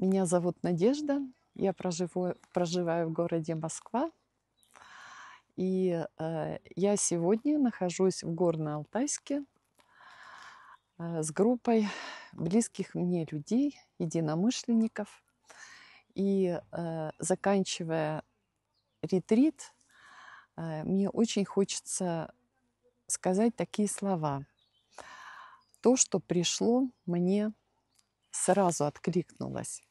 Меня зовут Надежда. Я проживу, проживаю в городе Москва. И э, я сегодня нахожусь в Горно-Алтайске э, с группой близких мне людей, единомышленников. И э, заканчивая ретрит, э, мне очень хочется сказать такие слова. То, что пришло мне, сразу откликнулось.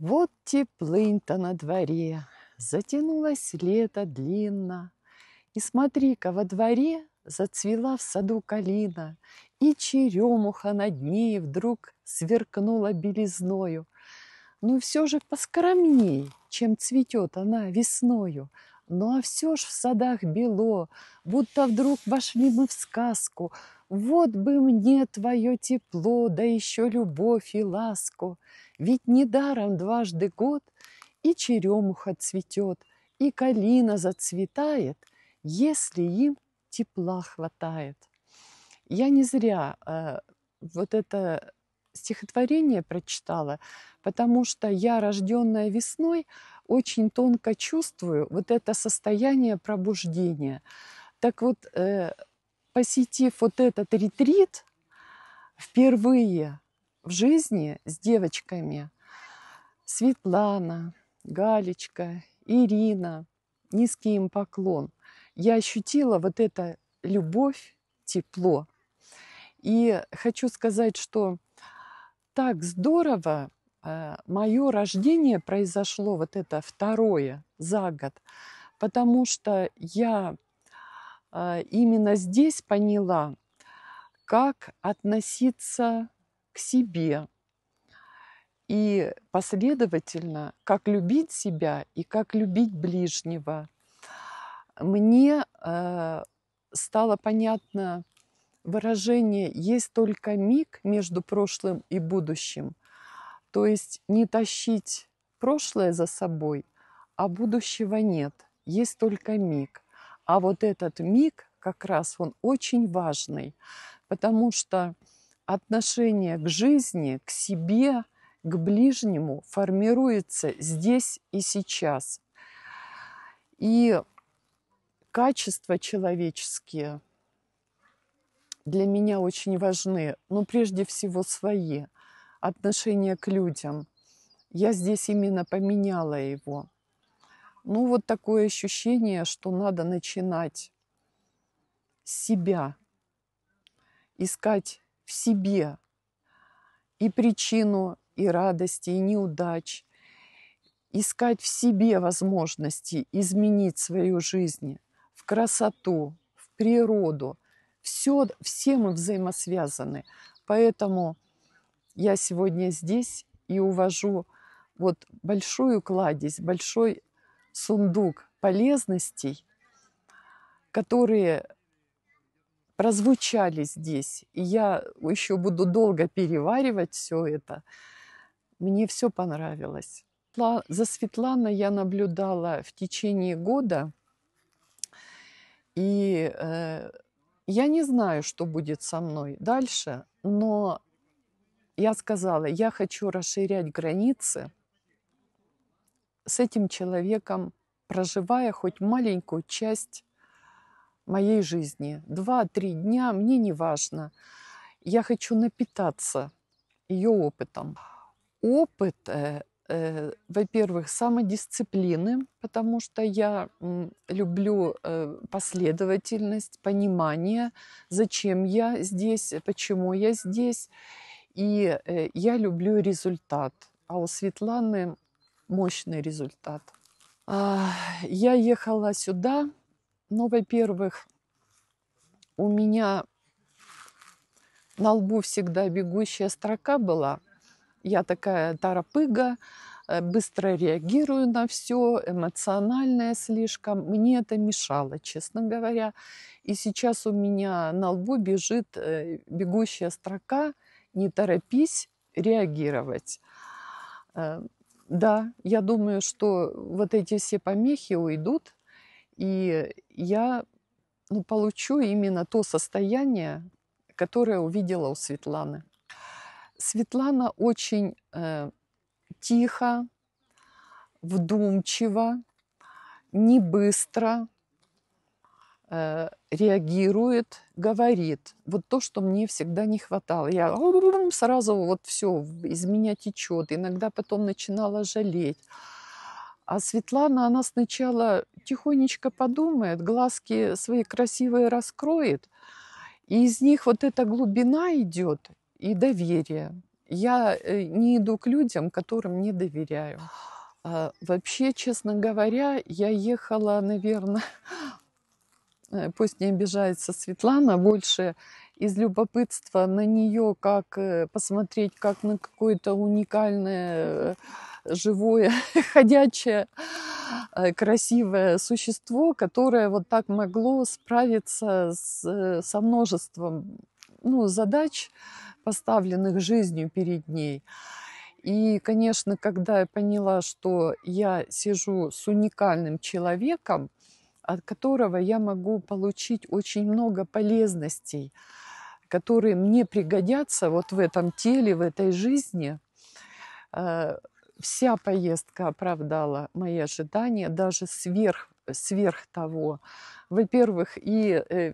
Вот теплынь-то на дворе, затянулось лето длинно. И смотри-ка, во дворе зацвела в саду калина, И черемуха над ней вдруг сверкнула белизною. Ну все же поскромней, чем цветет она весною. Ну а все ж в садах бело, будто вдруг вошли мы в сказку. Вот бы мне твое тепло, да еще любовь и ласку. Ведь недаром дважды год и черемуха цветет, и калина зацветает, если им тепла хватает. Я не зря э, вот это стихотворение прочитала, потому что я, рожденная весной, очень тонко чувствую вот это состояние пробуждения. Так вот, э, посетив вот этот ретрит, впервые в жизни с девочками Светлана, Галечка, Ирина, низкий им поклон. Я ощутила вот это любовь, тепло. И хочу сказать, что так здорово э, мое рождение произошло, вот это второе за год, потому что я именно здесь поняла, как относиться к себе. И последовательно, как любить себя и как любить ближнего. Мне э, стало понятно выражение «есть только миг между прошлым и будущим». То есть не тащить прошлое за собой, а будущего нет. Есть только миг. А вот этот миг как раз он очень важный, потому что отношение к жизни, к себе, к ближнему формируется здесь и сейчас. И качества человеческие для меня очень важны, но прежде всего свои, отношения к людям. Я здесь именно поменяла его. Ну, вот такое ощущение, что надо начинать с себя, искать в себе и причину, и радости, и неудач, искать в себе возможности изменить свою жизнь в красоту, в природу. Все, все мы взаимосвязаны. Поэтому я сегодня здесь и увожу вот большую кладезь, большой сундук полезностей, которые прозвучали здесь, и я еще буду долго переваривать все это, мне все понравилось. За Светланой я наблюдала в течение года, и э, я не знаю, что будет со мной дальше, но я сказала, я хочу расширять границы с этим человеком, проживая хоть маленькую часть моей жизни. Два-три дня, мне не важно. Я хочу напитаться ее опытом. Опыт, э, э, во-первых, самодисциплины, потому что я м, люблю э, последовательность, понимание, зачем я здесь, почему я здесь. И э, я люблю результат. А у Светланы мощный результат. Я ехала сюда ну, во-первых, у меня на лбу всегда бегущая строка была. Я такая таропыга, э, быстро реагирую на все, эмоциональная слишком. Мне это мешало, честно говоря. И сейчас у меня на лбу бежит э, бегущая строка «Не торопись реагировать». Да, я думаю, что вот эти все помехи уйдут, и я ну, получу именно то состояние, которое увидела у Светланы. Светлана очень э, тихо, вдумчиво, не быстро реагирует, говорит. Вот то, что мне всегда не хватало. Я сразу вот все из меня течет. Иногда потом начинала жалеть. А Светлана, она сначала тихонечко подумает, глазки свои красивые раскроет, и из них вот эта глубина идет и доверие. Я э, не иду к людям, которым не доверяю. А, вообще, честно говоря, я ехала, наверное, э, пусть не обижается Светлана, больше из любопытства на нее, как э, посмотреть, как на какое-то уникальное живое, ходячее, э, красивое существо, которое вот так могло справиться с, э, со множеством ну, задач, поставленных жизнью перед ней. И, конечно, когда я поняла, что я сижу с уникальным человеком, от которого я могу получить очень много полезностей, которые мне пригодятся вот в этом теле, в этой жизни, э, вся поездка оправдала мои ожидания, даже сверх, сверх того. Во-первых, и э,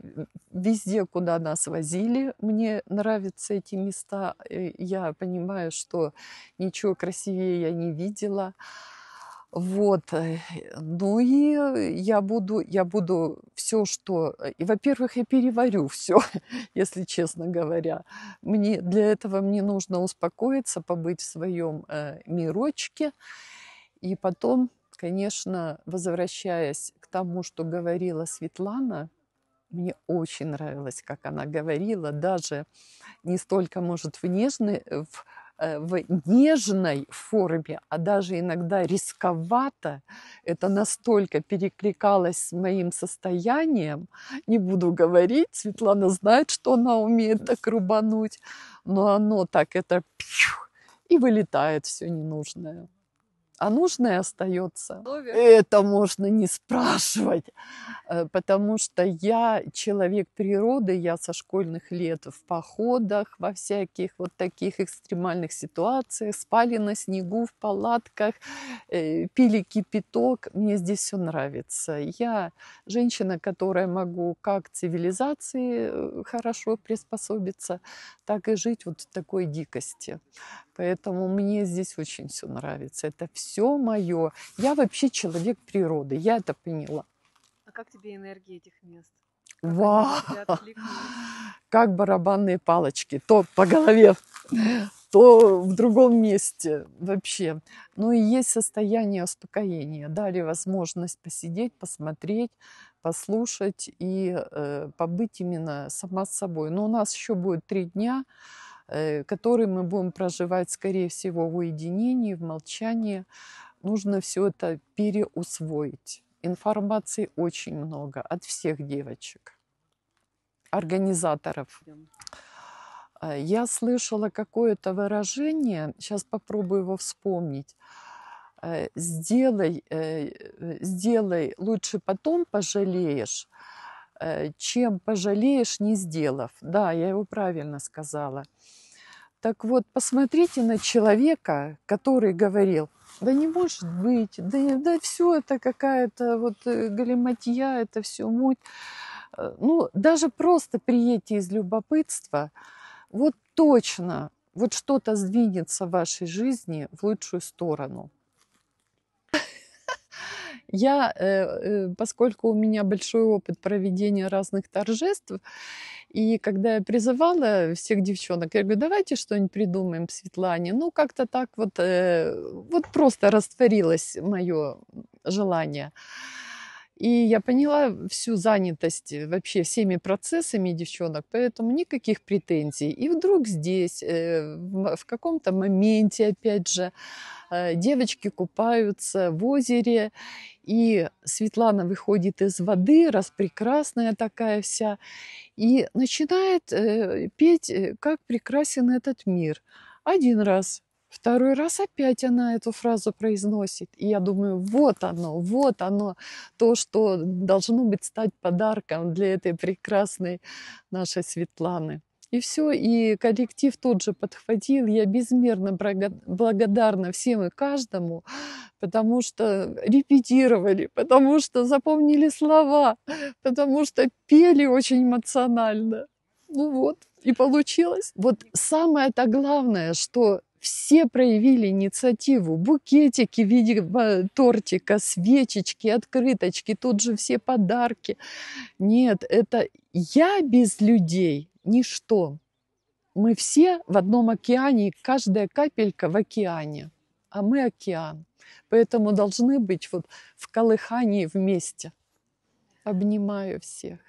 везде, куда нас возили, мне нравятся эти места. Э, я понимаю, что ничего красивее я не видела. Вот. Э, ну и я буду, я буду все, что... Э, и, во-первых, я переварю все, если честно говоря. Мне, для этого мне нужно успокоиться, побыть в своем э, мирочке. И потом, конечно, возвращаясь к тому, что говорила Светлана, мне очень нравилось, как она говорила, даже не столько, может, в нежной, в Э, в нежной форме, а даже иногда рисковато, это настолько перекликалось с моим состоянием, не буду говорить, Светлана знает, что она умеет так рубануть, но оно так это и вылетает все ненужное а нужное остается. Это можно не спрашивать, э, потому что я человек природы, я со школьных лет в походах, во всяких вот таких экстремальных ситуациях, спали на снегу в палатках, э, пили кипяток. Мне здесь все нравится. Я женщина, которая могу как цивилизации э, хорошо приспособиться, так и жить вот в такой дикости. Поэтому мне здесь очень все нравится. Это все мое. Я вообще человек природы, я это поняла. А как тебе энергия этих мест? Вау! Как барабанные палочки. То по голове, то в другом месте вообще. Ну и есть состояние успокоения. Дали возможность посидеть, посмотреть, послушать и э, побыть именно сама с собой. Но у нас еще будет три дня. Э, который мы будем проживать, скорее всего, в уединении, в молчании. Нужно все это переусвоить. Информации очень много от всех девочек, организаторов. Э, я слышала какое-то выражение, сейчас попробую его вспомнить. Э, сделай, сделай, лучше потом пожалеешь, чем пожалеешь, не сделав. Да, я его правильно сказала. Так вот, посмотрите на человека, который говорил, да не может быть, да, да все это какая-то вот э, галиматья, это все муть. Э, ну, даже просто приедьте из любопытства, вот точно, вот что-то сдвинется в вашей жизни в лучшую сторону. Я, э, поскольку у меня большой опыт проведения разных торжеств, и когда я призывала всех девчонок, я говорю, давайте что-нибудь придумаем Светлане. Ну, как-то так вот, э, вот просто растворилось мое желание. И я поняла всю занятость вообще всеми процессами девчонок, поэтому никаких претензий. И вдруг здесь, э, в каком-то моменте, опять же, э, девочки купаются в озере, и Светлана выходит из воды, распрекрасная такая вся, и начинает э, петь, как прекрасен этот мир. Один раз, Второй раз опять она эту фразу произносит. И я думаю, вот оно, вот оно, то, что должно быть стать подарком для этой прекрасной нашей Светланы. И все, и коллектив тут же подхватил. Я безмерно благодарна всем и каждому, потому что репетировали, потому что запомнили слова, потому что пели очень эмоционально. Ну вот, и получилось. Вот самое-то главное, что все проявили инициативу. Букетики в виде ба- тортика, свечечки, открыточки, тут же все подарки. Нет, это я без людей ничто. Мы все в одном океане, и каждая капелька в океане, а мы океан. Поэтому должны быть вот в колыхании вместе. Обнимаю всех.